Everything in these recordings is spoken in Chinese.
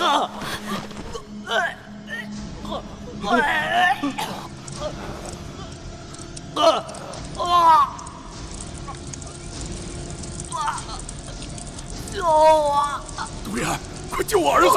啊！哎！哎！啊！啊！救我！杜岩，快救我儿子！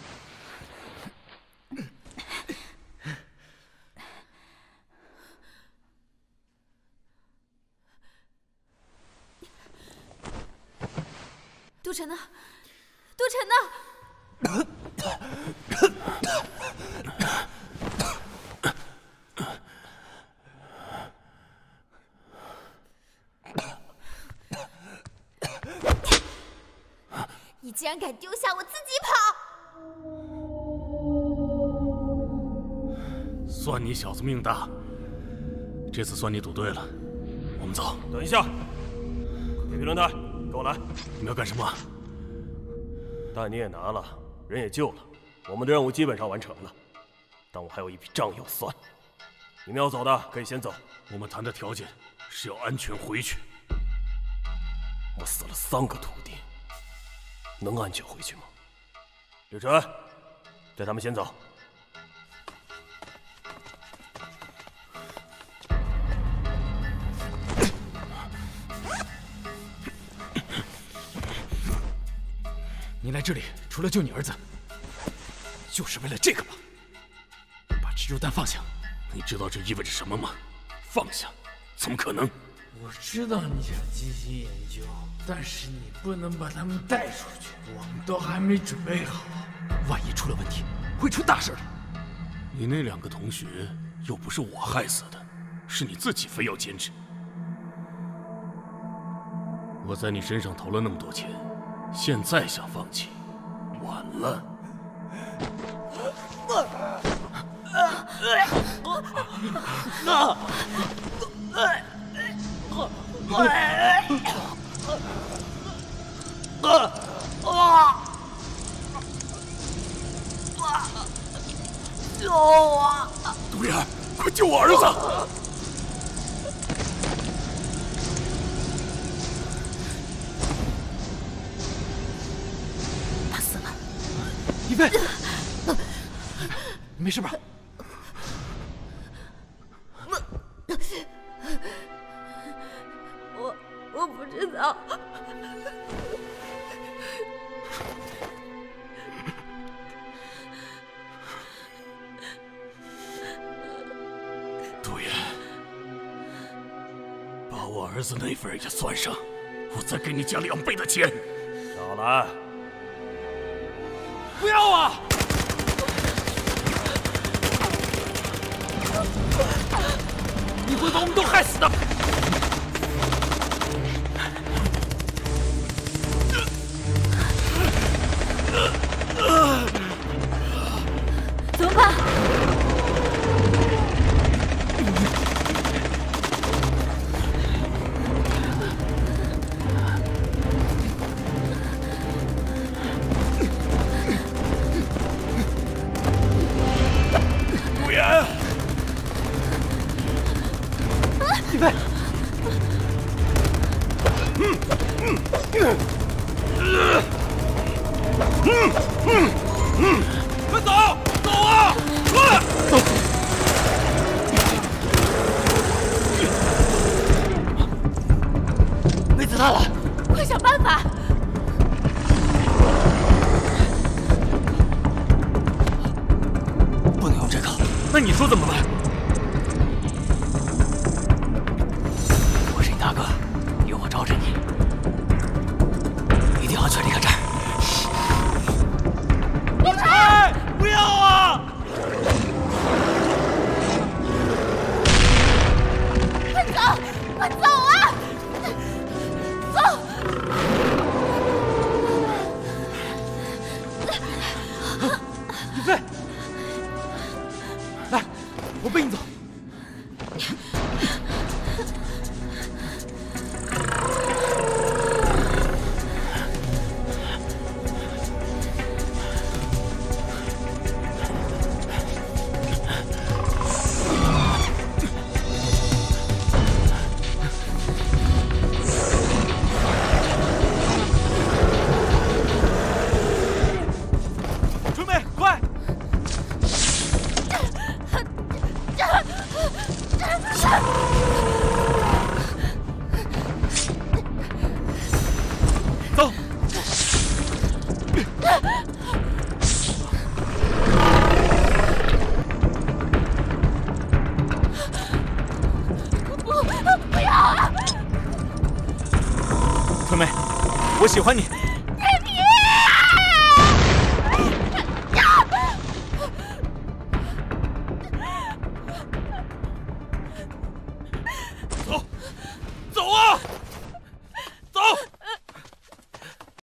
杜晨呢？杜晨呢？你竟然敢丢下我自己跑！算你小子命大，这次算你赌对了。我们走。等一下，铁皮轮胎，跟我来。你们要干什么？蛋你也拿了，人也救了，我们的任务基本上完成了。但我还有一笔账要算。你们要走的可以先走。我们谈的条件是要安全回去。我死了三个徒弟。能安全回去吗？柳晨，带他们先走。你来这里除了救你儿子，就是为了这个吗？把蜘蛛蛋放下。你知道这意味着什么吗？放下？怎么可能？我知道你想进行研究。但是你不能把他们带出去，我们都还没准备好，万一出了问题，会出大事的。你那两个同学又不是我害死的，是你自己非要坚持。我在你身上投了那么多钱，现在想放弃，晚了。啊啊啊啊啊啊！救我！杜岩，快救我儿子！飞，没事吧？我我不知道。杜岩，把我儿子那份也算上，我再给你加两倍的钱。少来！不要啊！嗯嗯嗯，快走，走啊！快走。没子弹了，快想办法！不能用这个。那你说怎么办？宇飞，来，我背你走。不要啊！春梅，我喜欢你，